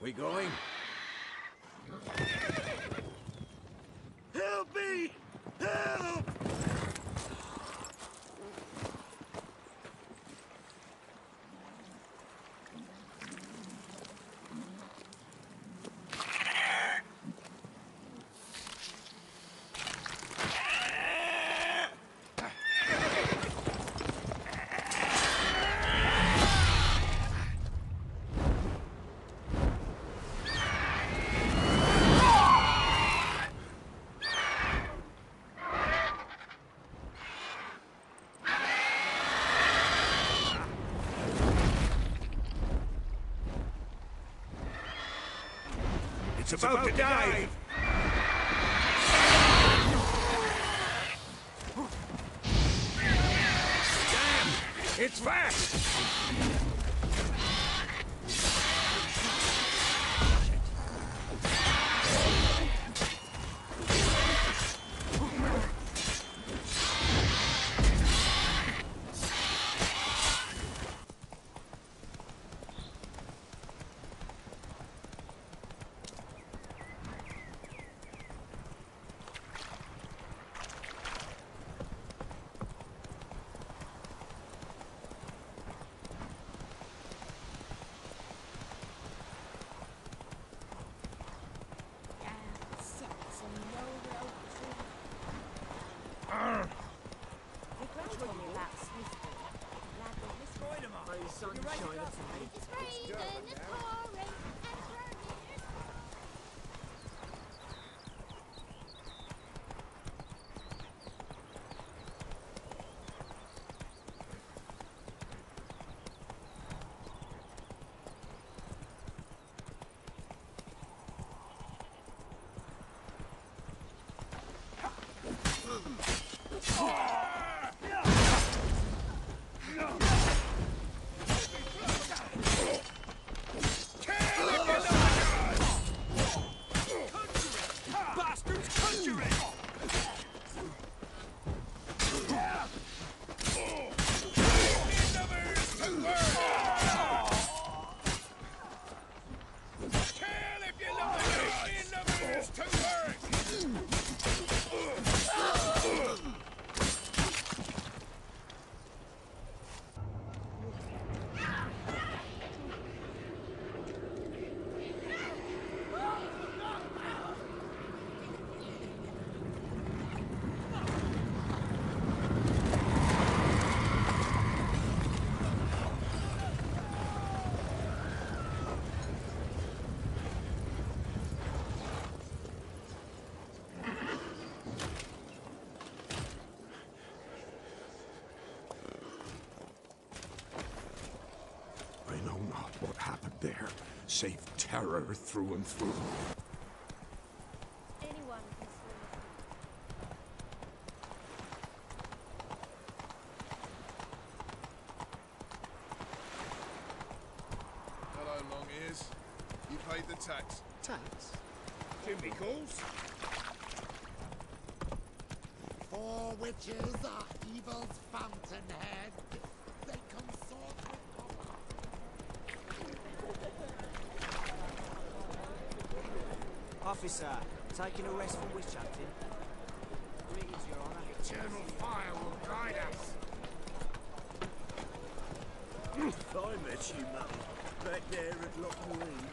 We going? Help me! Help! It's about, to dive! Damn! It's fast! It's raining, it's pouring, there, save terror through and through. Anyone can swim. Hello, long ears. You paid the tax. Tax? Chemicals? Four witches are evil's fountainhead. They consort with Officer, taking a rest from witch hunting. Greetings, Your Honor. eternal fire will guide us. I met you, mummy. Back there at Loc Muinne.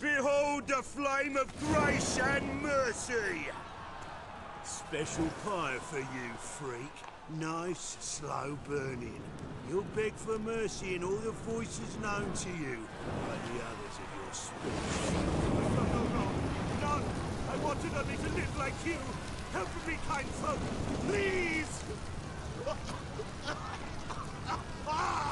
Behold the flame of grace and mercy! Special pie for you, freak. Nice, slow burning. You'll beg for mercy in all the voices known to you by the others of your species. No, no, no, no! I wanted only to live like you! Help me, kind folk! Please!